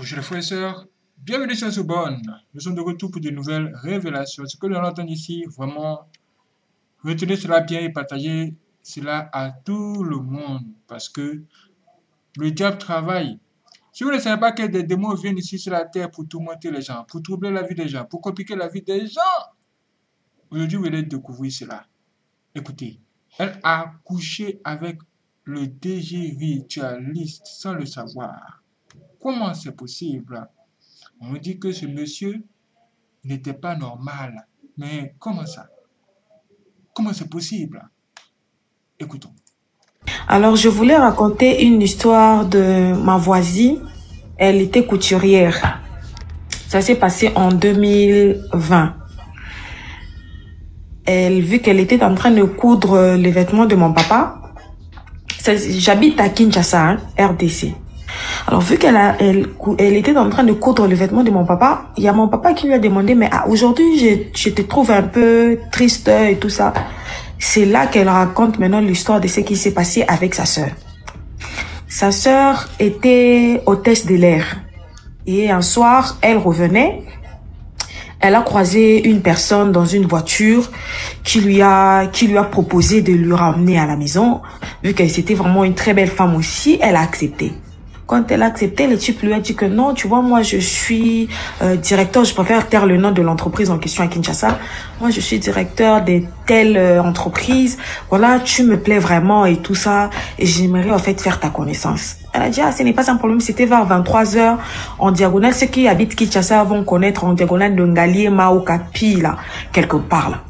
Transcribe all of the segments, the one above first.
Bonjour les frères et sœurs, bienvenue sur Soubonne. Nous sommes de retour pour de nouvelles révélations. Ce que nous entend ici, vraiment, retenez cela bien et partagez cela à tout le monde parce que le diable travaille. Si vous ne savez pas que des démons viennent ici sur la terre pour tourmenter les gens, pour troubler la vie des gens, pour compliquer la vie des gens, aujourd'hui vous allez découvrir cela. Écoutez, elle a couché avec le DG ritualiste sans le savoir. Comment c'est possible? On dit que ce monsieur n'était pas normal. Mais comment ça? Comment c'est possible? Écoutons. Alors, je voulais raconter une histoire de ma voisine. Elle était couturière. Ça s'est passé en 2020. Elle, vu qu'elle était en train de coudre les vêtements de mon papa, j'habite à Kinshasa, hein, RDC. Alors, vu qu'elle elle, elle était en train de coudre les vêtements de mon papa, il y a mon papa qui lui a demandé, mais ah, aujourd'hui, je, je te trouve un peu triste et tout ça. C'est là qu'elle raconte maintenant l'histoire de ce qui s'est passé avec sa sœur. Sa sœur était hôtesse de l'air. Et un soir, elle revenait. Elle a croisé une personne dans une voiture qui lui a, qui lui a proposé de lui ramener à la maison. Vu qu'elle était vraiment une très belle femme aussi, elle a accepté. Quand elle a accepté, le type lui a dit que non, tu vois, moi je suis euh, directeur, je préfère taire le nom de l'entreprise en question à Kinshasa. Moi je suis directeur de telle euh, entreprise. Voilà, tu me plais vraiment et tout ça. Et j'aimerais en fait faire ta connaissance. Elle a dit, ah, ce n'est pas un problème, c'était vers 23 heures en diagonale. Ceux qui habitent Kinshasa vont connaître en diagonale de Ngali, Maokapi, là, quelque part là.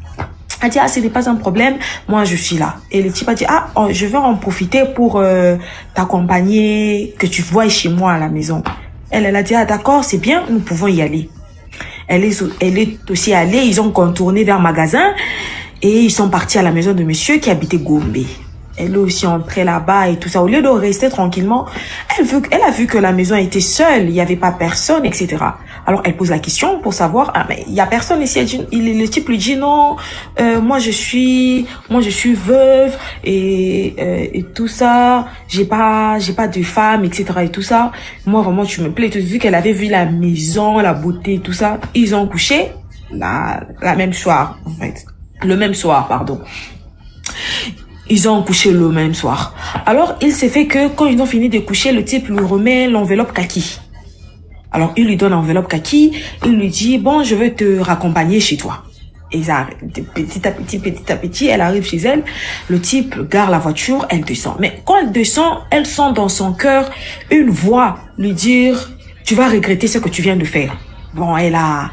A dit, ah, ce n'est pas un problème, moi je suis là. Et le type a dit, ah, je vais en profiter pour euh, t'accompagner, que tu vois chez moi à la maison. Elle, elle a dit, ah d'accord, c'est bien, nous pouvons y aller. Elle est, elle est aussi allée, ils ont contourné vers le magasin et ils sont partis à la maison de monsieur qui habitait Gombe. Elle est aussi entrée là-bas et tout ça. Au lieu de rester tranquillement, elle, veut, elle a vu que la maison était seule, il n'y avait pas personne, etc. Alors elle pose la question pour savoir, ah mais il y a personne ici. il, le type lui dit non, euh, moi je suis, moi je suis veuve et, euh, et tout ça. J'ai pas, j'ai pas de femme, etc. et tout ça. Moi vraiment tu me plais. Vu qu'elle avait vu la maison, la beauté, tout ça, ils ont couché la, la même soir en fait, le même soir pardon. Ils ont couché le même soir. Alors, il s'est fait que quand ils ont fini de coucher, le type lui remet l'enveloppe kaki. Alors, il lui donne l'enveloppe kaki, il lui dit, bon, je veux te raccompagner chez toi. Et ça, petit à petit, petit à petit, elle arrive chez elle, le type gare la voiture, elle descend. Mais quand elle descend, elle sent dans son cœur une voix lui dire, tu vas regretter ce que tu viens de faire. Bon, elle a,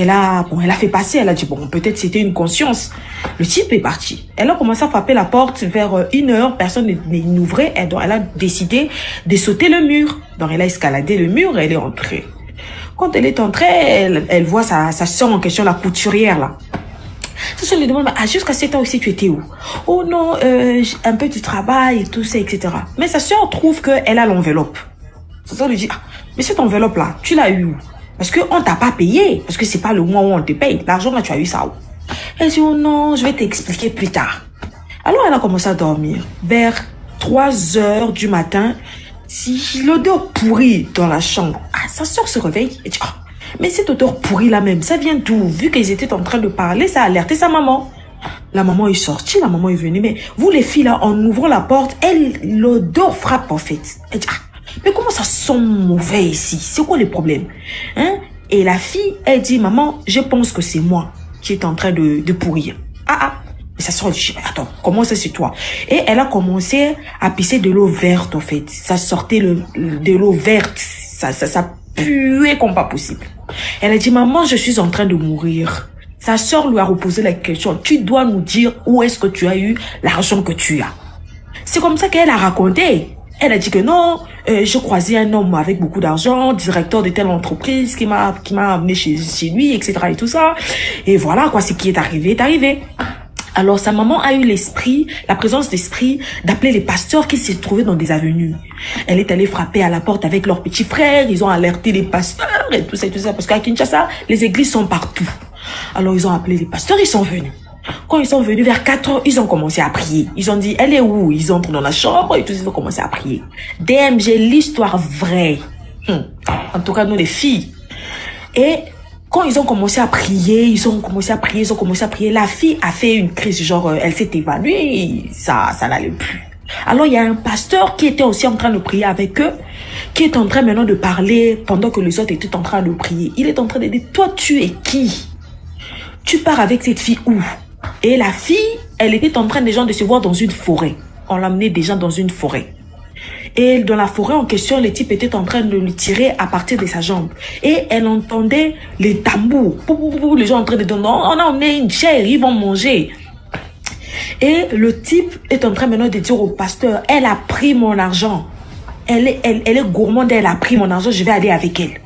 elle a, bon, elle a fait passer, elle a dit, bon, peut-être c'était une conscience. Le type est parti. Elle a commencé à frapper la porte vers euh, une heure, personne n'ouvrait, elle, elle a décidé de sauter le mur. Donc, elle a escaladé le mur et elle est entrée. Quand elle est entrée, elle, voit sa, soeur en question, la couturière, là. Sa soeur lui demande, ah, jusqu'à cette heure aussi, tu étais où? Oh non, euh, un peu du travail et tout ça, etc. Mais sa soeur trouve qu'elle a l'enveloppe. Sa soeur lui dit, ah, mais cette enveloppe-là, tu l'as eu où? Parce que on t'a pas payé. Parce que c'est pas le mois où on te paye. L'argent là, tu as eu ça où? Elle dit, oh non, je vais t'expliquer plus tard. Alors, elle a commencé à dormir. Vers 3 heures du matin, si l'odeur pourrie dans la chambre, ah, sa soeur se réveille et dit, ah, mais cette odeur pourrie là même, ça vient d'où? Vu qu'ils étaient en train de parler, ça a alerté sa maman. La maman est sortie, la maman est venue. Mais vous les filles là, en ouvrant la porte, elle, l'odeur frappe en fait. Elle dit, ah, mais comment ça sent mauvais ici? C'est quoi le problème hein? Et la fille, elle dit, maman, je pense que c'est moi qui est en train de, de pourrir. Ah ah et ça du attends, comment ça c'est toi? Et elle a commencé à pisser de l'eau verte en fait. Ça sortait le, de l'eau verte. Ça, ça, ça puait comme pas possible. Elle a dit, maman, je suis en train de mourir. Sa soeur lui a reposé la question, tu dois nous dire où est-ce que tu as eu l'argent que tu as. C'est comme ça qu'elle a raconté. Elle a dit que non, euh, je croisais un homme avec beaucoup d'argent, directeur de telle entreprise qui m'a qui m'a amené chez, chez lui, etc. et tout ça. Et voilà quoi, ce qui est arrivé est arrivé. Alors sa maman a eu l'esprit, la présence d'esprit d'appeler les pasteurs qui se trouvaient dans des avenues. Elle est allée frapper à la porte avec leurs petits frères, ils ont alerté les pasteurs et tout ça et tout ça parce qu'à Kinshasa, les églises sont partout. Alors ils ont appelé les pasteurs, ils sont venus. Quand ils sont venus vers 4 heures, ils ont commencé à prier. Ils ont dit, elle est où? Ils entrent dans la chambre et tous ils ont commencé à prier. DMG, l'histoire vraie. Hmm. En tout cas, nous les filles. Et quand ils ont commencé à prier, ils ont commencé à prier, ils ont commencé à prier, la fille a fait une crise, genre, euh, elle s'est évanouie, ça, ça n'allait plus. Alors, il y a un pasteur qui était aussi en train de prier avec eux, qui est en train maintenant de parler pendant que les autres étaient en train de prier. Il est en train de dire, toi, tu es qui? Tu pars avec cette fille où? Et la fille, elle était en train déjà de se voir dans une forêt. On l'amenait déjà dans une forêt. Et dans la forêt en question, le type était en train de lui tirer à partir de sa jambe. Et elle entendait les tambours. Les gens en train de dire, non, on a emmené une chair, ils vont manger. Et le type est en train maintenant de dire au pasteur, elle a pris mon argent. Elle est, elle, elle est gourmande, elle a pris mon argent, je vais aller avec elle.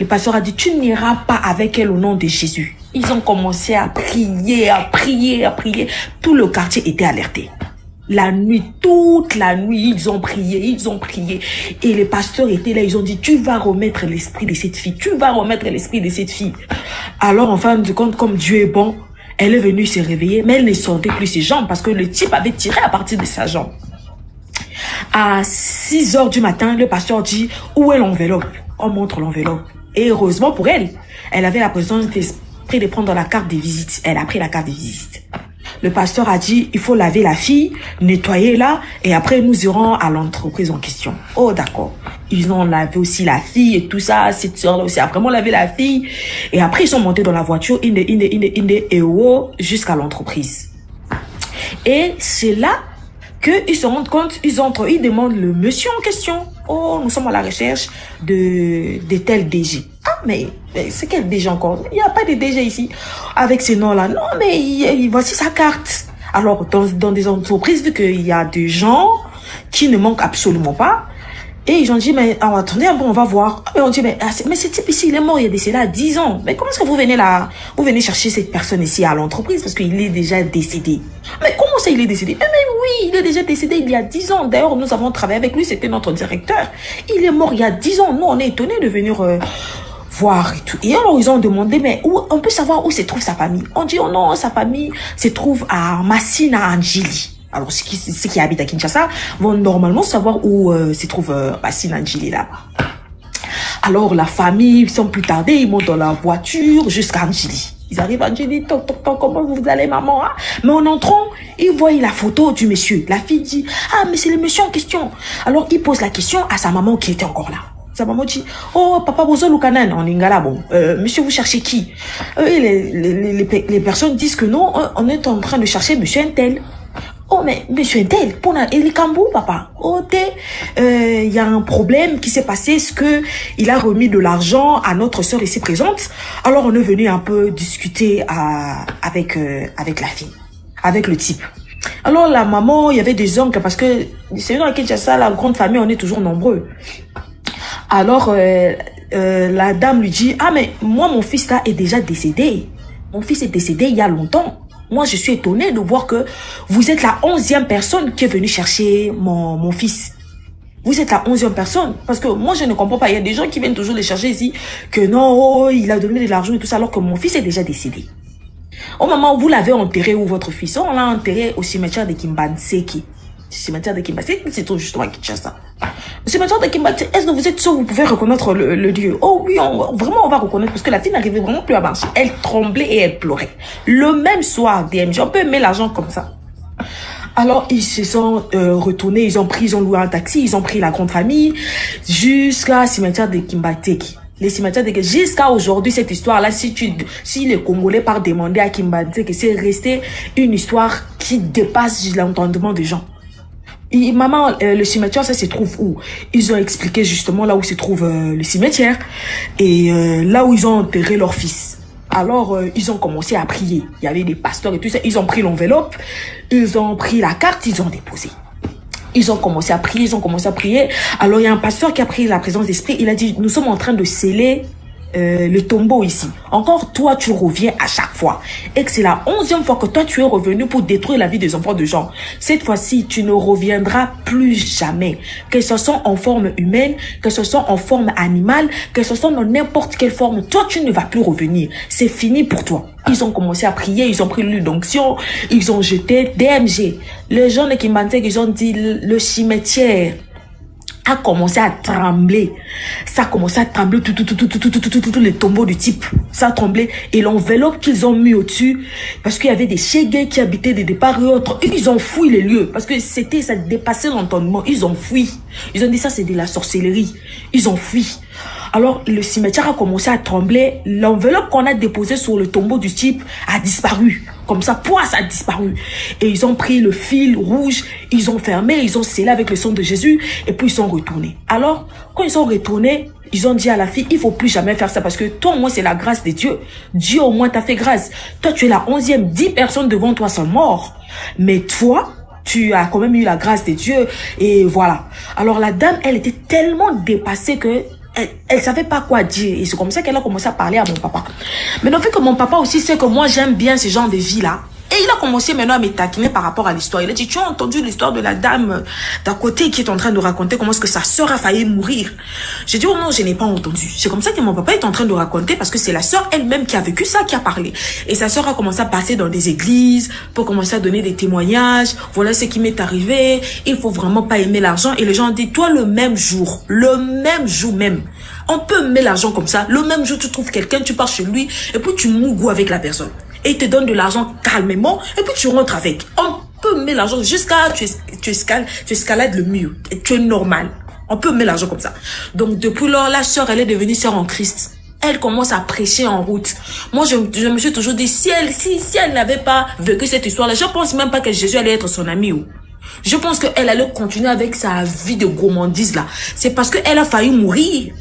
Le pasteur a dit, tu n'iras pas avec elle au nom de Jésus. Ils ont commencé à prier, à prier, à prier. Tout le quartier était alerté. La nuit, toute la nuit, ils ont prié, ils ont prié. Et les pasteurs étaient là, ils ont dit, tu vas remettre l'esprit de cette fille, tu vas remettre l'esprit de cette fille. Alors, en fin de compte, comme Dieu est bon, elle est venue se réveiller, mais elle ne sentait plus ses jambes parce que le type avait tiré à partir de sa jambe. À 6 heures du matin, le pasteur dit, où est l'enveloppe? On montre l'enveloppe. Et heureusement pour elle, elle avait la présence d'esprit de prendre la carte de visite. Elle a pris la carte de visite. Le pasteur a dit, il faut laver la fille, nettoyer-la, et après nous irons à l'entreprise en question. Oh, d'accord. Ils ont lavé aussi la fille et tout ça. Cette soeur-là aussi a vraiment lavé la fille. Et après, ils sont montés dans la voiture, inde, inde, inde, inde, et oh, jusqu'à l'entreprise. Et c'est là qu'ils se rendent compte, ils entrent, ils demandent le monsieur en question. Oh, nous sommes à la recherche de, de tel DG. Ah, mais, c'est quel DG encore? Il n'y a pas de DG ici avec ce nom-là. Non, mais voici sa carte. Alors, dans, dans des entreprises, vu qu'il y a des gens qui ne manquent absolument pas, et ils ont dit, mais oh, attendez un peu, on va voir. Et on dit, mais, ah, mais ce type ici, il est mort, il est décédé à 10 ans. Mais comment est-ce que vous venez là, vous venez chercher cette personne ici à l'entreprise parce qu'il est déjà décédé? Mais comment ça, il est décédé? Mais, mais oui, il est déjà décédé il y a 10 ans. D'ailleurs, nous avons travaillé avec lui, c'était notre directeur. Il est mort il y a 10 ans. Nous, on est étonnés de venir euh, voir et tout. Et alors, ils ont demandé, mais où, on peut savoir où se trouve sa famille? On dit, oh non, sa famille se trouve à Massina Angeli. Alors, ceux qui, habitent à Kinshasa vont normalement savoir où euh, se trouve euh, Angeli là-bas. Alors, la famille, sans plus tarder, ils montent dans la voiture jusqu'à Angeli. Ils arrivent à Angeli, toc, toc, toc, comment vous allez, maman? hein? Mais en entrant, ils voient la photo du monsieur. La fille dit, ah, mais c'est le monsieur en question. Alors, il pose la question à sa maman qui était encore là. Sa maman dit, oh, papa Bozo Lukanan, en lingala, bon, euh, monsieur, vous cherchez qui? Euh, les, les, les, les, personnes disent que non, on est en train de chercher monsieur Intel. Oh, mais monsieur Intel, pour la, et papa. Oh, t'es, euh, il y a un problème qui s'est passé, est-ce que il a remis de l'argent à notre sœur ici présente? Alors, on est venu un peu discuter à, avec, euh, avec la fille, avec le type. Alors, la maman, il y avait des oncles, parce que c'est dans Kinshasa, la grande famille, on est toujours nombreux. Alors, euh, euh, la dame lui dit, ah, mais moi, mon fils là est déjà décédé. Mon fils est décédé il y a longtemps. Moi, je suis étonnée de voir que vous êtes la onzième personne qui est venue chercher mon, fils. Vous êtes la onzième personne. Parce que moi, je ne comprends pas. Il y a des gens qui viennent toujours les chercher ici. Que non, oh, il a donné de l'argent et tout ça, alors que mon fils est déjà décédé. Au moment où vous l'avez enterré où votre fils On l'a enterré au cimetière de Kimbanseki. Cimetière de Kimbanseki, c'est tout justement à Kinshasa. Le cimetière de Kimbanseki, est-ce que vous êtes sûr que vous pouvez reconnaître le, le dieu? Oh oui, on, vraiment on va reconnaître parce que la fille n'arrivait vraiment plus à marcher. Elle tremblait et elle pleurait. Le même soir, DMG, on peut aimer l'argent comme ça. Alors, ils se sont euh, retournés, ils ont pris, ils ont loué un taxi, ils ont pris la grande famille jusqu'à cimetière de Kimbateki. Les cimetières de jusqu'à aujourd'hui, cette histoire-là, si tu, si les Congolais partent demander à Kimbateki, c'est resté une histoire qui dépasse l'entendement des gens. Maman, euh, le cimetière, ça se trouve où? Ils ont expliqué justement là où se trouve euh, le cimetière et euh, là où ils ont enterré leur fils. Alors, ils ont commencé à prier. Il y avait des pasteurs et tout ça. Ils ont pris l'enveloppe, ils ont pris la carte, ils ont déposé. Ils ont commencé à prier, ils ont commencé à prier. Alors, il y a un pasteur qui a pris la présence d'esprit. Il a dit, nous sommes en train de sceller euh, le tombeau ici. Encore toi, tu reviens à chaque fois. Et que c'est la onzième fois que toi, tu es revenu pour détruire la vie des enfants de gens. Cette fois-ci, tu ne reviendras plus jamais. Que ce soit en forme humaine, que ce soit en forme animale, que ce soit dans n'importe quelle forme, toi, tu ne vas plus revenir. C'est fini pour toi. Ils ont commencé à prier, ils ont pris l'huile d'onction, ils ont jeté DMG. Les gens de Kimbantek, ils ont dit le cimetière a commencé à trembler. Ça a commencé à trembler, tout, tout, tout, tout, tout, tout, tout, tout, tout, les tombeaux du type. Ça a tremblé. Et l'enveloppe qu'ils ont mis au-dessus, parce qu'il y avait des chégués qui habitaient des départs et autres, ils ont fouillé les lieux. Parce que c'était, ça dépassait l'entendement. Ils ont fui. Ils ont dit ça, c'est de la sorcellerie. Ils ont fui. Alors, le cimetière a commencé à trembler. L'enveloppe qu'on a déposée sur le tombeau du type a disparu. Comme ça, poids, ça a disparu. Et ils ont pris le fil rouge, ils ont fermé, ils ont scellé avec le sang de Jésus, et puis ils sont retournés. Alors, quand ils sont retournés, ils ont dit à la fille, il faut plus jamais faire ça parce que toi, au moins, c'est la grâce de Dieu. Dieu, au moins, t'a fait grâce. Toi, tu es la onzième, dix personnes devant toi sont mortes. Mais toi, tu as quand même eu la grâce de Dieu. Et voilà. Alors, la dame, elle était tellement dépassée que elle, elle savait pas quoi dire. Et c'est comme ça qu'elle a commencé à parler à mon papa. Maintenant, vu que mon papa aussi sait que moi, j'aime bien ce genre de vie-là, et il a commencé maintenant à me taquiner par rapport à l'histoire. Il a dit, tu as entendu l'histoire de la dame d'à côté qui est en train de raconter comment est-ce que sa soeur a failli mourir. J'ai dit, oh non, je n'ai pas entendu. C'est comme ça que mon papa est en train de raconter parce que c'est la soeur elle-même qui a vécu ça, qui a parlé. Et sa soeur a commencé à passer dans des églises pour commencer à donner des témoignages. Voilà ce qui m'est arrivé. Il faut vraiment pas aimer l'argent. Et les gens ont dit, toi, le même jour, le même jour même, on peut aimer l'argent comme ça. Le même jour, tu trouves quelqu'un, tu pars chez lui et puis tu mougou avec la personne et il te donne de l'argent calmement et puis tu rentres avec. On peut mettre l'argent jusqu'à tu, tu, escales, tu escalades le mur et tu es normal. On peut mettre l'argent comme ça. Donc depuis lors, la sœur, elle est devenue sœur en Christ. Elle commence à prêcher en route. Moi, je, je me suis toujours dit, si elle, si, si elle n'avait pas vécu cette histoire-là, je pense même pas que Jésus allait être son ami. Ou. Je pense qu'elle allait continuer avec sa vie de gourmandise là. C'est parce qu'elle a failli mourir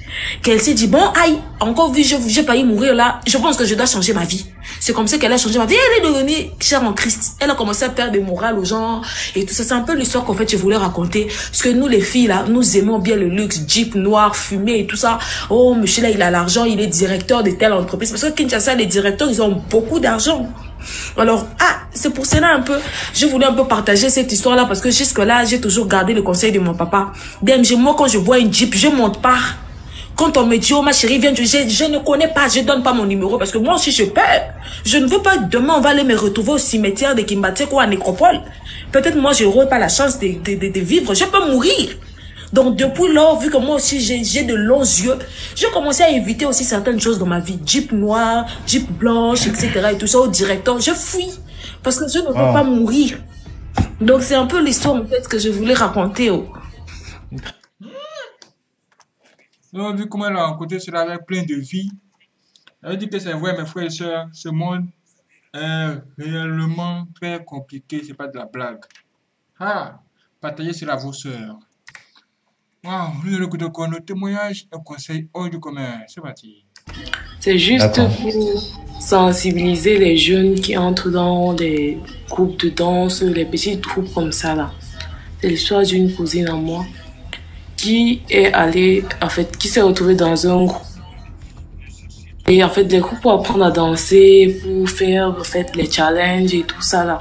qu'elle s'est dit, bon, aïe, encore vu, j'ai failli mourir là, je pense que je dois changer ma vie. C'est comme ça qu'elle a changé ma vie. Elle est devenue chère en Christ. Elle a commencé à faire des morales aux gens et tout ça. C'est un peu l'histoire qu'en fait je voulais raconter. Parce que nous les filles là, nous aimons bien le luxe, jeep noir, fumée et tout ça. Oh, monsieur là, il a l'argent, il est directeur de telle entreprise. Parce que Kinshasa, les directeurs, ils ont beaucoup d'argent. Alors, ah, c'est pour cela un peu, je voulais un peu partager cette histoire-là parce que jusque-là, j'ai toujours gardé le conseil de mon papa. Bien, moi, quand je vois une jeep, je monte pas. Quand on me dit, oh ma chérie, viens, je, je ne connais pas, je donne pas mon numéro parce que moi aussi je peur. Je ne veux pas, demain on va aller me retrouver au cimetière de Kimbatek ou à Nécropole. Peut-être moi je n'aurai pas la chance de, de, de, de, vivre, je peux mourir. Donc depuis lors, vu que moi aussi j'ai de longs yeux, j'ai commencé à éviter aussi certaines choses dans ma vie. Jeep noir, Jeep blanche, etc. et tout ça au directeur. Je fuis parce que je ne veux oh. pas mourir. Donc c'est un peu l'histoire en fait que je voulais raconter. Oh. Donc, vu comment elle a rencontré cela avec plein de vie, elle dit que c'est vrai, mes frères et sœurs, ce monde est réellement très compliqué, c'est pas de la blague. Ah, partagez cela à vos sœurs. Wow, nous allons écouter encore nos témoignages, un conseil hors du commun. C'est parti. C'est juste pour sensibiliser les jeunes qui entrent dans des groupes de danse, les petits groupes comme ça là. C'est l'histoire d'une cousine à moi qui est allé, en fait, qui s'est retrouvé dans un groupe. Et en fait, les groupes pour apprendre à danser, pour faire en fait, les challenges et tout ça là.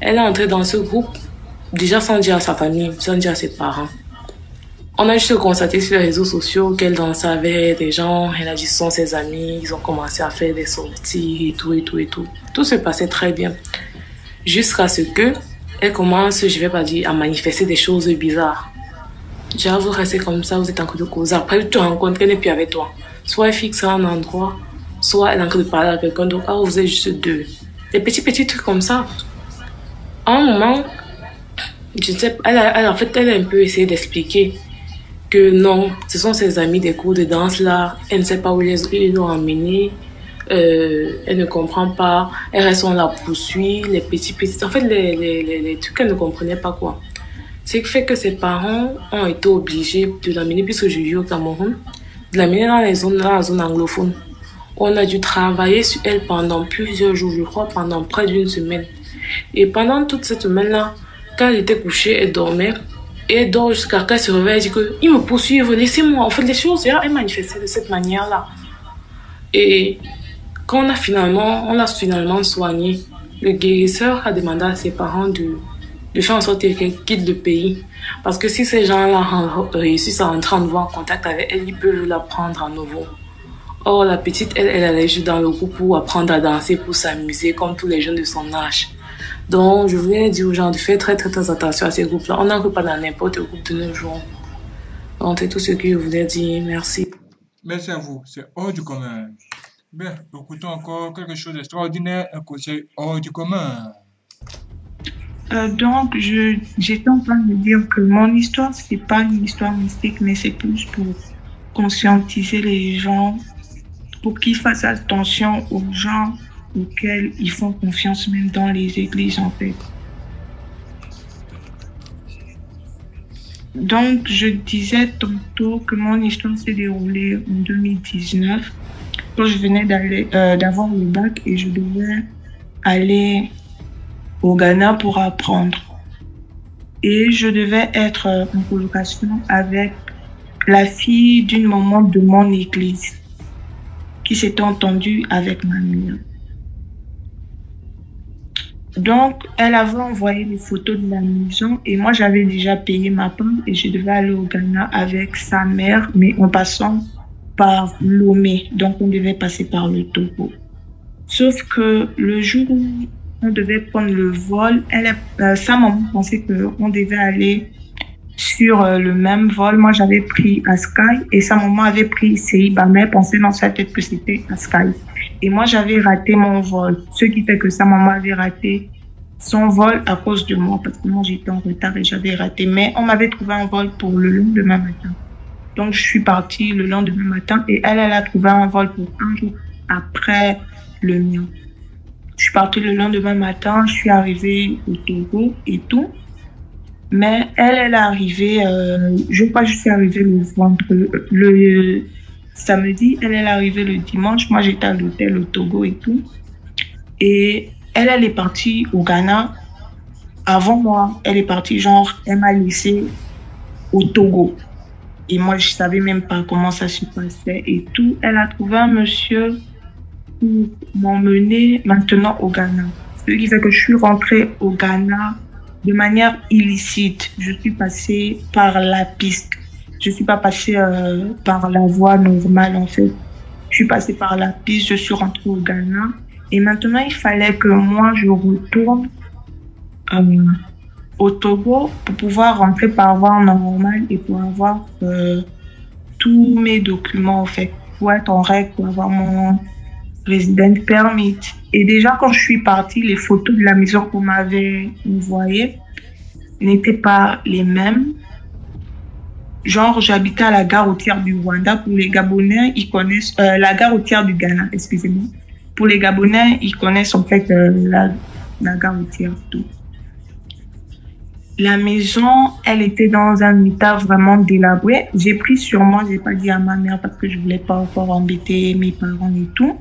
Elle est entrée dans ce groupe, déjà sans dire à sa famille, sans dire à ses parents. On a juste constaté sur les réseaux sociaux qu'elle dansait avec des gens, elle a dit sont ses amis, ils ont commencé à faire des sorties et tout et tout et tout. Tout se passait très bien. Jusqu'à ce que elle commence, je vais pas dire, à manifester des choses bizarres. Genre, vous restez comme ça, vous êtes en train de causer. Après, tu compte qu'elle n'est plus avec toi. Soit elle fixe un endroit, soit elle est en train de parler à quelqu'un d'autre. Ah, vous êtes juste deux. Des petits, petits trucs comme ça. À un moment, je sais, elle, a, elle, en fait, elle a un peu essayé d'expliquer que non, ce sont ses amis des cours de danse là. Elle ne sait pas où ils les ont emmenés. Euh, elle ne comprend pas. Elle reste, on la poursuit. Les petits, petits. En fait, les, les, les trucs qu'elle ne comprenait pas quoi. Ce qui fait que ses parents ont été obligés de l'amener, puisque je vis au Cameroun, de l'amener dans, les zones, dans la zone anglophone. On a dû travailler sur elle pendant plusieurs jours, je crois, pendant près d'une semaine. Et pendant toute cette semaine-là, quand elle était couchée, elle dormait. Elle dort jusqu'à quand elle se réveille, elle dit que, me poursuivent, laissez-moi. En fait, les choses, elle manifestait de cette manière-là. Et quand on a finalement, on l'a finalement soigné, le guérisseur a demandé à ses parents de de faire en sorte qu'elle quitte le pays. Parce que si ces gens-là réussissent à entrer en en contact avec elle, ils peuvent la prendre à nouveau. Or, la petite, elle, elle allait juste dans le groupe pour apprendre à danser, pour s'amuser, comme tous les jeunes de son âge. Donc, je voulais dire aux gens de faire très, très, très attention à ces groupes-là. On n'entre pas dans n'importe quel groupe de nos jours. raconté tout ce que je voulais dire. Merci. Merci à vous, c'est hors du commun. Bien, écoutons encore quelque chose d'extraordinaire, un conseil hors du commun. Euh, donc, j'étais en train de dire que mon histoire, c'est pas une histoire mystique, mais c'est plus pour conscientiser les gens, pour qu'ils fassent attention aux gens auxquels ils font confiance, même dans les églises, en fait. Donc, je disais tantôt que mon histoire s'est déroulée en 2019, quand je venais euh, d'avoir le bac et je devais aller au Ghana pour apprendre. Et je devais être en colocation avec la fille d'une maman de mon église qui s'était entendue avec ma mère. Donc, elle avait envoyé des photos de la maison et moi, j'avais déjà payé ma part et je devais aller au Ghana avec sa mère, mais en passant par Lomé. Donc, on devait passer par le Togo. Sauf que le jour où on devait prendre le vol, elle, euh, sa maman pensait qu'on devait aller sur euh, le même vol. Moi, j'avais pris Sky et sa maman avait pris Seiba, mais elle pensait dans sa tête que c'était Sky. Et moi, j'avais raté mon vol. Ce qui fait que sa maman avait raté son vol à cause de moi, parce que moi, j'étais en retard et j'avais raté. Mais on m'avait trouvé un vol pour le lendemain matin. Donc, je suis partie le lendemain matin et elle, elle a trouvé un vol pour un jour après le mien. Je suis partie le lendemain matin, je suis arrivée au Togo et tout. Mais elle, elle est arrivée, euh, je crois que je suis arrivée le vendredi, le samedi, elle, est arrivée le dimanche. Moi, j'étais à l'hôtel au Togo et tout. Et elle, elle est partie au Ghana avant moi. Elle est partie, genre, elle m'a laissé au Togo. Et moi, je savais même pas comment ça se passait et tout. Elle a trouvé un monsieur pour m'emmener maintenant au Ghana. Ce qui fait que je suis rentrée au Ghana de manière illicite. Je suis passée par la piste. Je suis pas passée euh, par la voie normale en fait. Je suis passée par la piste, je suis rentrée au Ghana. Et maintenant, il fallait que moi, je retourne euh, au Togo pour pouvoir rentrer par voie normale et pour avoir euh, tous mes documents en fait. Pour être en règle, pour avoir mon resident permit. Et déjà, quand je suis partie, les photos de la maison qu'on m'avait envoyées n'étaient pas les mêmes. Genre, j'habitais à la gare routière du Rwanda. Pour les Gabonais, ils connaissent euh, la gare routière du Ghana, excusez-moi. Pour les Gabonais, ils connaissent en fait euh, la, la gare routière. Tout. La maison, elle était dans un état vraiment délabré. J'ai pris sur moi, j'ai pas dit à ma mère parce que je voulais pas encore embêter mes parents et tout.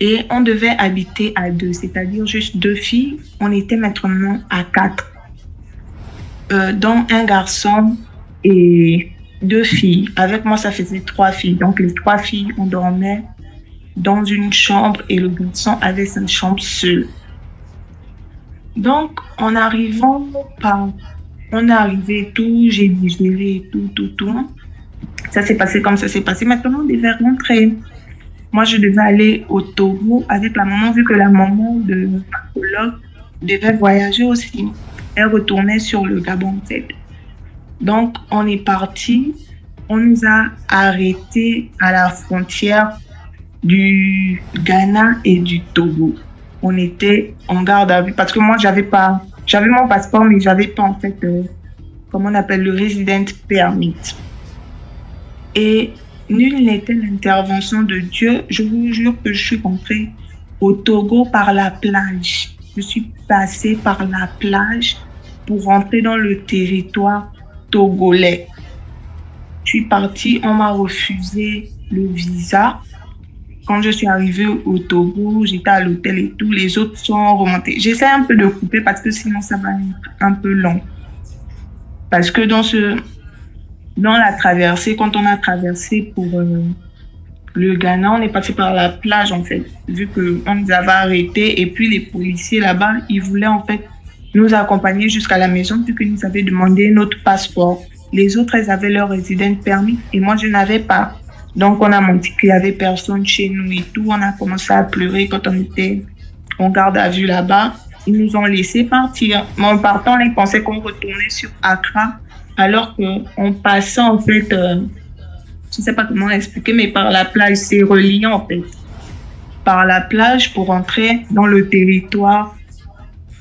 Et on devait habiter à deux, c'est-à-dire juste deux filles. On était maintenant à quatre, euh, dont un garçon et deux filles. Avec moi, ça faisait trois filles. Donc les trois filles, on dormait dans une chambre et le garçon avait sa chambre seule. Donc, en arrivant on est arrivé tout, j'ai digéré tout, tout, tout. Ça s'est passé comme ça s'est passé. Maintenant, on devait rentrer. Moi, je devais aller au Togo avec la maman, vu que la maman de ma devait voyager aussi. Elle retournait sur le Gabon, en fait. Donc, on est parti. On nous a arrêtés à la frontière du Ghana et du Togo. On était en garde à vue parce que moi, j'avais pas, j'avais mon passeport, mais j'avais pas en fait, euh, comment on appelle le resident permit. Et Nul n'était l'intervention de Dieu. Je vous jure que je suis rentrée au Togo par la plage. Je suis passée par la plage pour rentrer dans le territoire togolais. Je suis partie, on m'a refusé le visa. Quand je suis arrivée au Togo, j'étais à l'hôtel et tout, les autres sont remontés. J'essaie un peu de couper parce que sinon ça va être un peu long. Parce que dans ce, dans la traversée, quand on a traversé pour euh, le Ghana, on est passé par la plage en fait, vu qu'on nous avait arrêtés et puis les policiers là-bas, ils voulaient en fait nous accompagner jusqu'à la maison vu qu'ils nous avaient demandé notre passeport. Les autres, elles avaient leur résident permis et moi, je n'avais pas. Donc, on a menti qu'il y avait personne chez nous et tout. On a commencé à pleurer quand on était en garde à vue là-bas. Ils nous ont laissé partir. Mais en partant, ils pensaient qu'on retournait sur Accra alors qu'en passant, en fait, euh, je ne sais pas comment expliquer, mais par la plage, c'est reliant, en fait. Par la plage pour entrer dans le territoire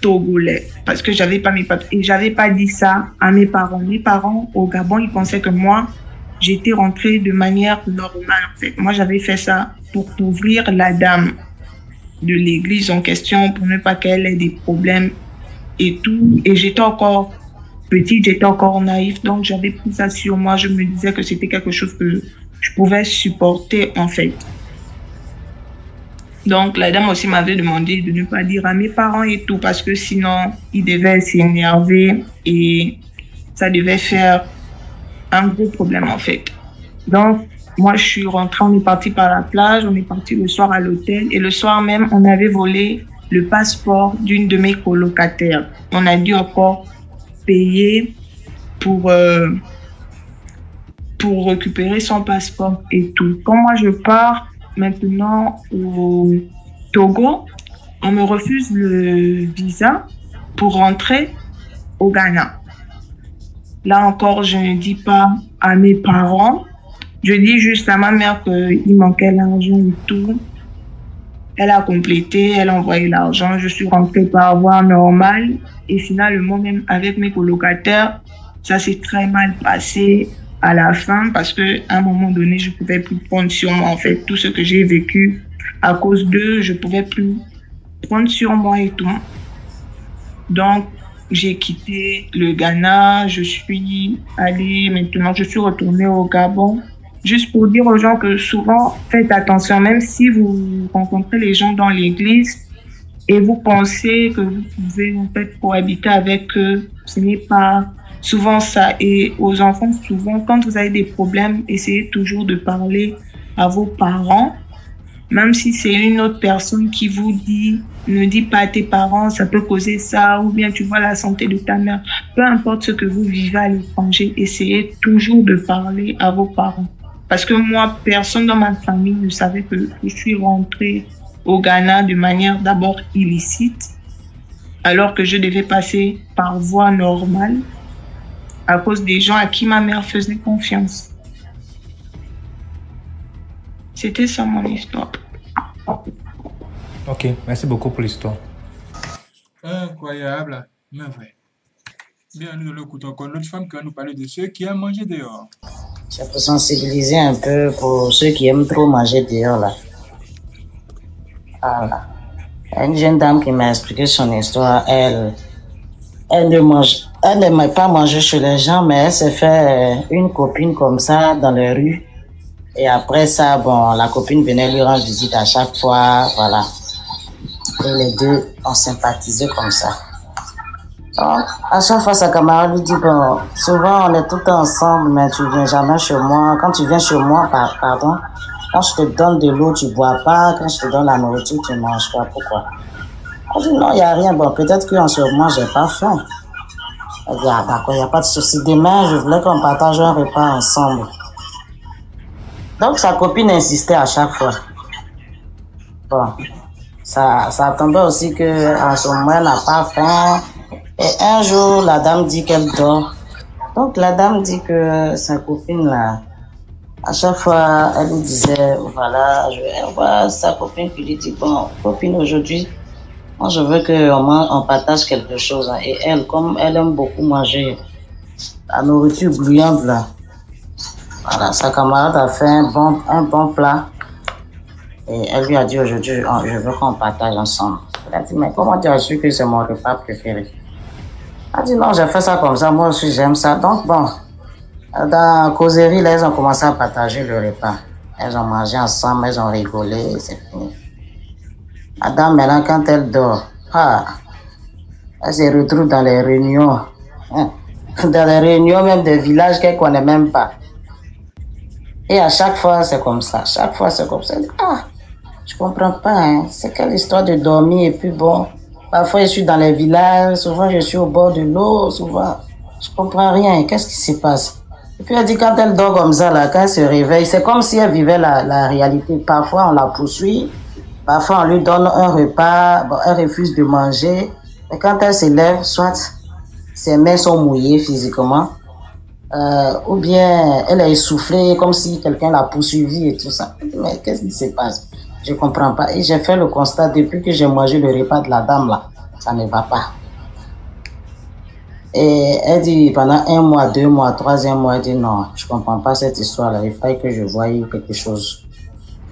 togolais. Parce que j'avais pas mes papiers. Et j'avais pas dit ça à mes parents. Mes parents, au Gabon, ils pensaient que moi, j'étais rentrée de manière normale, en fait. Moi, j'avais fait ça pour couvrir la dame de l'église en question, pour ne pas qu'elle ait des problèmes et tout. Et j'étais encore petite, j'étais encore naïf, donc j'avais pris ça sur moi. Je me disais que c'était quelque chose que je pouvais supporter en fait. Donc la dame aussi m'avait demandé de ne pas dire à mes parents et tout parce que sinon ils devaient s'énerver et ça devait faire un gros problème en fait. Donc moi je suis rentrée, on est parti par la plage, on est parti le soir à l'hôtel et le soir même on avait volé le passeport d'une de mes colocataires. On a dû encore payer pour, euh, pour récupérer son passeport et tout. Quand moi je pars maintenant au Togo, on me refuse le visa pour rentrer au Ghana. Là encore, je ne dis pas à mes parents. Je dis juste à ma mère qu'il manquait l'argent et tout. Elle a complété, elle a envoyé l'argent. Je suis rentrée par voie normale. Et finalement, même avec mes colocataires, ça s'est très mal passé à la fin parce que à un moment donné, je pouvais plus prendre sur moi en fait tout ce que j'ai vécu à cause d'eux, je pouvais plus prendre sur moi et tout. Donc j'ai quitté le Ghana, je suis allée maintenant, je suis retournée au Gabon. Juste pour dire aux gens que souvent, faites attention, même si vous rencontrez les gens dans l'église, et vous pensez que vous pouvez en fait cohabiter avec eux, ce n'est pas souvent ça. Et aux enfants, souvent, quand vous avez des problèmes, essayez toujours de parler à vos parents, même si c'est une autre personne qui vous dit, ne dis pas à tes parents, ça peut causer ça, ou bien tu vois la santé de ta mère. Peu importe ce que vous vivez à l'étranger, essayez toujours de parler à vos parents. Parce que moi, personne dans ma famille ne savait que je suis rentrée au Ghana de manière d'abord illicite, alors que je devais passer par voie normale à cause des gens à qui ma mère faisait confiance. C'était ça mon histoire. Ok, merci beaucoup pour l'histoire. Incroyable, mais vrai. Bien, nous allons écouter encore une autre femme qui va nous parler de ceux qui aiment manger dehors. C'est pour sensibiliser un peu pour ceux qui aiment trop manger dehors là. Voilà. Une jeune dame qui m'a expliqué son histoire, elle, elle ne mange, elle n'aimait pas manger chez les gens, mais elle s'est fait une copine comme ça dans les rues. Et après ça, bon, la copine venait lui rendre visite à chaque fois, voilà. Et les deux ont sympathisé comme ça. Donc, à chaque fois, sa camarade lui dit, bon, souvent on est tout ensemble, mais tu viens jamais chez moi. Quand tu viens chez moi, pardon, quand je te donne de l'eau, tu bois pas. Quand je te donne la nourriture, tu manges pas. Pourquoi? Elle dit non, il n'y a rien. Bon, peut-être qu'en ce moment, j'ai pas faim. Elle dit, ah d'accord, il n'y a pas de souci. Demain, je voulais qu'on partage un repas ensemble. Donc, sa copine insistait à chaque fois. Bon, ça, ça tombait aussi que en ce moment, elle n'a pas faim. Et un jour, la dame dit qu'elle dort. Donc, la dame dit que sa copine, là, à chaque fois, elle lui disait, voilà, je vais voir sa copine qui lui dit, bon, copine, aujourd'hui, moi, je veux qu'on on partage quelque chose. hein. Et elle, comme elle aime beaucoup manger la nourriture bouillante, là, voilà, sa camarade a fait un bon, un bon plat. Et elle lui a dit aujourd'hui, je veux qu'on partage ensemble. Elle a dit, mais comment tu as su que c'est mon repas préféré? Elle dit, non, j'ai fait ça comme ça, moi aussi j'aime ça. Donc bon, dans la causerie, là, elles ont commencé à partager le repas. Elles ont mangé ensemble, elles ont rigolé, c'est fini. La dame, maintenant, quand elle dort, ah, elle se retrouve dans les réunions, hein, dans les réunions même des villages qu'elle connaît même pas. Et à chaque fois, c'est comme ça. Chaque fois, c'est comme ça. Elle dit, Ah, je comprends pas. Hein. C'est quelle histoire de dormir et puis bon. Parfois, je suis dans les villages. Souvent, je suis au bord de l'eau. Souvent, je comprends rien. Qu'est-ce qui se passe? Et puis, elle dit quand elle dort comme ça, là, quand elle se réveille, c'est comme si elle vivait la, la réalité. Parfois, on la poursuit. Parfois, on lui donne un repas. Elle refuse de manger. Et quand elle se lève, soit ses mains sont mouillées physiquement. euh, ou bien elle est essoufflée comme si quelqu'un l'a poursuivie et tout ça. Mais qu'est-ce qui se passe? Je comprends pas. Et j'ai fait le constat depuis que j'ai mangé le repas de la dame là, ça ne va pas. Et elle dit pendant un mois, deux mois, troisième mois, elle dit non, je comprends pas cette histoire-là. Il fallait que je voie quelque chose.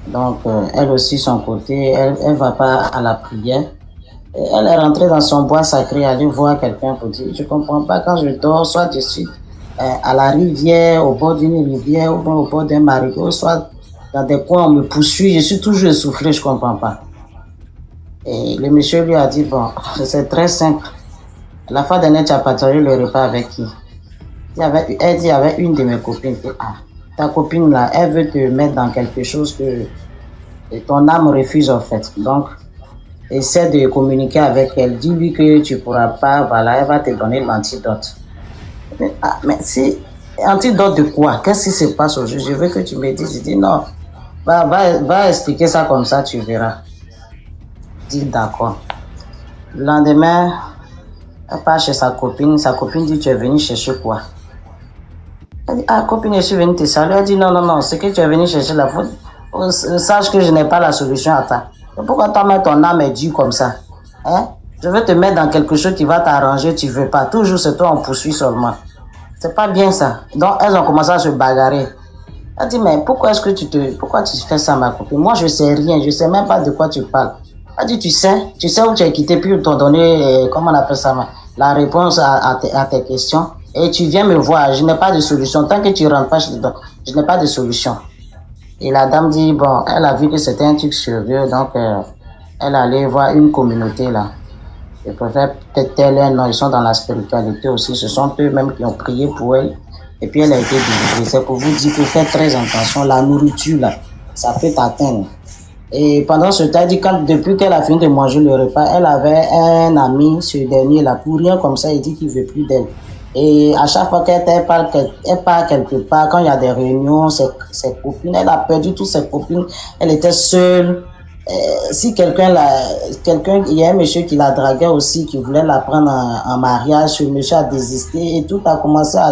Donc, euh, elle aussi, son côté, elle, elle va pas à la prière. Et elle est rentrée dans son bois sacré, aller voir quelqu'un pour dire, je comprends pas quand je dors, soit je suis euh, à la rivière, au bord d'une rivière, ou au bord d'un marigot, soit dans des coins, on me poursuit, je suis toujours essoufflé, je comprends pas. Et le monsieur lui a dit, bon, c'est très simple. La fois dernière, tu as partagé le repas avec qui? Il y avait, Elle dit, il y avait une de mes copines. Ah, ta copine là, elle veut te mettre dans quelque chose que ton âme refuse en fait. Donc, essaie de communiquer avec elle. Dis-lui que tu pourras pas, voilà, elle va te donner l'antidote. Ah, mais si, antidote de quoi? Qu'est-ce qui se passe aujourd'hui Je veux que tu me dises. Je dis non, va, va, va expliquer ça comme ça, tu verras. Dis d'accord. Le lendemain, elle part chez sa copine. Sa copine dit Tu es venu chercher quoi? Elle dit Ah, copine, je suis venue te saluer. Elle dit Non, non, non, ce que tu es venu chercher la faute. Sache que je n'ai pas la solution à ça. Pourquoi toi, ton âme est due comme ça? Hein? Je veux te mettre dans quelque chose qui va t'arranger, tu veux pas. Toujours, c'est toi, on poursuit seulement. C'est pas bien ça. Donc, elles ont commencé à se bagarrer. Elle dit, mais pourquoi est-ce que tu te, pourquoi tu fais ça, ma copine? Moi, je sais rien, je sais même pas de quoi tu parles. Elle dit, tu sais, tu sais où tu as quitté, puis t'ont donné, euh, comment on appelle ça, la réponse à, tes questions. Et tu viens me voir, je n'ai pas de solution. Tant que tu rentres pas, je, je n'ai pas de solution. Et la dame dit, bon, elle a vu que c'était un truc sérieux, donc euh, elle allait voir une communauté là. Je préfère peut-être elle, non, ils sont dans la spiritualité aussi. Ce sont eux-mêmes qui ont prié pour elle. Et puis elle a été délivrée. C'est pour vous dire que faites très attention. La nourriture là, ça peut t'atteindre. Et pendant ce temps, quand, depuis qu'elle a fini de manger le repas, elle avait un ami, ce dernier là, pour rien comme ça, il dit qu'il veut plus d'elle. Et à chaque fois qu'elle part, elle part quelque part, quand il y a des réunions, ses, copines, elle a perdu toutes ses copines, elle était seule. Euh, si quelqu'un quelqu'un, il y a un monsieur qui la draguait aussi, qui voulait la prendre en, mariage, le monsieur a désisté et tout a commencé à,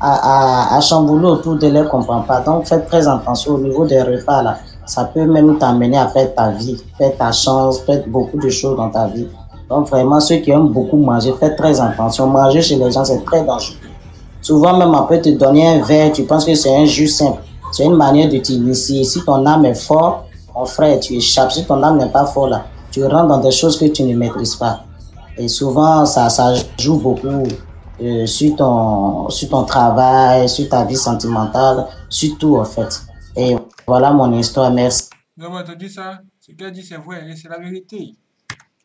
à, à, chambouler autour de elle, comprend pas. Donc faites très attention au niveau des repas là. Ça peut même t'amener à faire ta vie, faire ta chance, faire beaucoup de choses dans ta vie. Donc vraiment, ceux qui aiment beaucoup manger, faites très attention. Manger chez les gens, c'est très dangereux. Souvent même, peut te donner un verre, tu penses que c'est un jus simple. C'est une manière de t'initier. Si ton âme est fort, mon frère, tu échappes. Si ton âme n'est pas fort là, tu rentres dans des choses que tu ne maîtrises pas. Et souvent, ça, ça joue beaucoup euh, sur, ton, sur ton travail, sur ta vie sentimentale, sur tout en fait. Et voilà mon histoire, merci. Non, mais dit ça, ce qu'elle dit c'est vrai, c'est la vérité.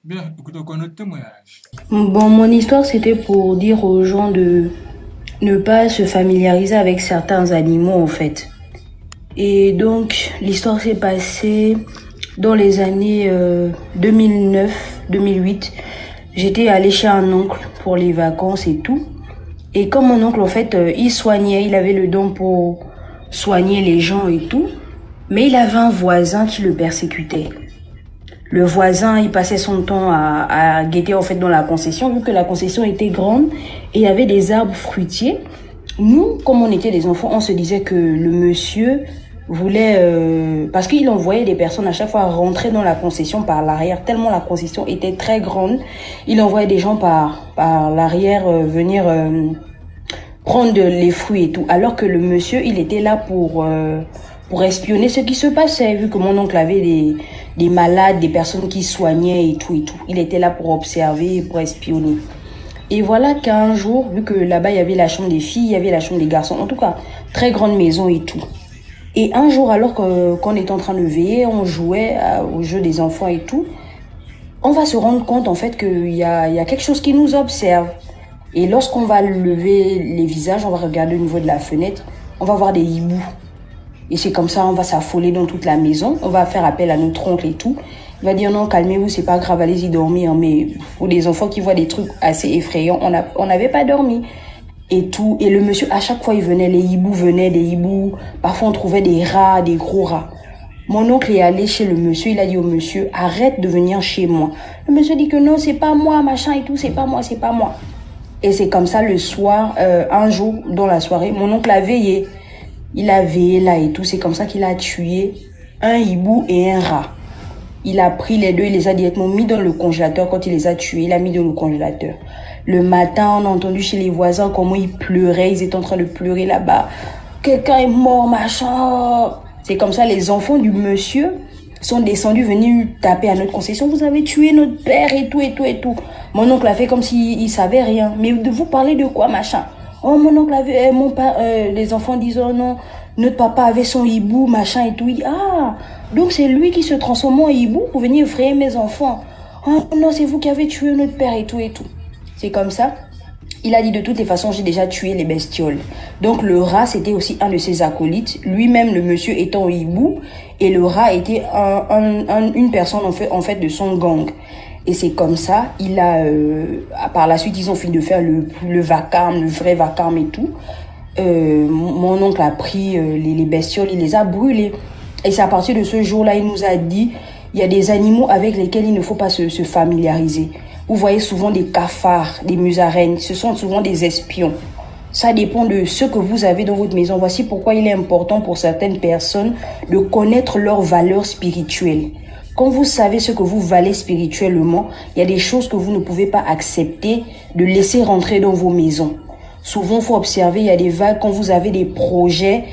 Bien, écoutez notre témoignage. Bon, mon histoire, c'était pour dire aux gens de ne pas se familiariser avec certains animaux, en fait. Et donc, l'histoire s'est passée dans les années 2009-2008. J'étais allée chez un oncle pour les vacances et tout. Et comme mon oncle, en fait, euh, il soignait, il avait le don pour soigner les gens et tout. Mais il avait un voisin qui le persécutait. Le voisin, il passait son temps à, à, guetter en fait dans la concession, vu que la concession était grande et il y avait des arbres fruitiers. Nous, comme on était des enfants, on se disait que le monsieur voulait, euh, parce qu'il envoyait des personnes à chaque fois rentrer dans la concession par l'arrière, tellement la concession était très grande, il envoyait des gens par par l'arrière euh, venir euh, prendre les fruits et tout, alors que le monsieur, il était là pour pour espionner ce qui se passait, vu que mon oncle avait des, des malades, des personnes qui soignaient et tout et tout. Il était là pour observer, pour espionner. Et voilà qu'un jour, vu que là-bas il y avait la chambre des filles, il y avait la chambre des garçons, en tout cas, très grande maison et tout. Et un jour, alors qu'on était en train de veiller, on jouait au jeu des enfants et tout, on va se rendre compte en fait qu'il y a, y a quelque chose qui nous observe. Et lorsqu'on va lever les visages, on va regarder au niveau de la fenêtre, on va voir des hiboux et c'est comme ça, on va s'affoler dans toute la maison. On va faire appel à notre oncle et tout. Il va dire non, calmez-vous, c'est pas grave, allez-y dormir. Mais pour les enfants qui voient des trucs assez effrayants, on n'avait pas dormi. Et tout. Et le monsieur, à chaque fois, il venait, les hiboux venaient, des hiboux. Parfois, on trouvait des rats, des gros rats. Mon oncle est allé chez le monsieur, il a dit au monsieur, arrête de venir chez moi. Le monsieur dit que non, c'est pas moi, machin et tout, c'est pas moi, c'est pas moi. Et c'est comme ça le soir, euh, un jour dans la soirée, mon oncle a veillé. Il a veillé là et tout. C'est comme ça qu'il a tué un hibou et un rat. Il a pris les deux, il les a directement mis dans le congélateur. Quand il les a tués, il a mis dans le congélateur. Le matin, on a entendu chez les voisins comment ils pleuraient. Ils étaient en train de pleurer là-bas. Quelqu'un est mort, machin. C'est comme ça, les enfants du monsieur sont descendus, venus taper à notre concession. Vous avez tué notre père et tout, et tout, et tout. Mon oncle a fait comme s'il il savait rien. Mais de vous parler de quoi, machin? Oh, mon oncle avait, euh, mon père, euh, les enfants disent, oh non, notre papa avait son hibou, machin et tout. Ah, donc c'est lui qui se transforme en hibou pour venir effrayer mes enfants. Oh non, c'est vous qui avez tué notre père et tout et tout. C'est comme ça. Il a dit de toutes les façons, j'ai déjà tué les bestioles. Donc le rat, c'était aussi un de ses acolytes. Lui-même, le monsieur étant hibou, et le rat était un, un, une personne en fait, de son gang. Et c'est comme ça, il a, euh, par la suite, ils ont fini de faire le, le vacarme, le vrai vacarme et tout. Euh, mon oncle a pris euh, les, les bestioles, il les a brûlées. Et c'est à partir de ce jour-là, il nous a dit, il y a des animaux avec lesquels il ne faut pas se, se familiariser. Vous voyez souvent des cafards, des musaraignes, ce sont souvent des espions. Ça dépend de ce que vous avez dans votre maison. Voici pourquoi il est important pour certaines personnes de connaître leurs valeurs spirituelles. Quand vous savez ce que vous valez spirituellement, il y a des choses que vous ne pouvez pas accepter de laisser rentrer dans vos maisons. Souvent, faut observer, il y a des vagues quand vous avez des projets,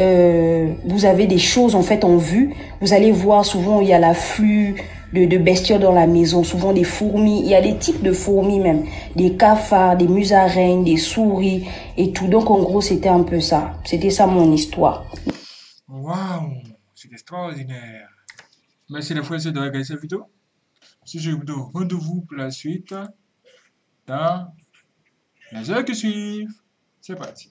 euh, vous avez des choses en fait en vue. Vous allez voir souvent il y a l'afflux de, de bestioles dans la maison, souvent des fourmis. Il y a des types de fourmis même, des cafards, des musaraignes, des souris et tout. Donc en gros, c'était un peu ça. C'était ça mon histoire. Waouh, c'est extraordinaire. Merci les frères de regarder cette vidéo. Si je vous donne rendez-vous pour la suite dans les heures qui suivent. C'est parti.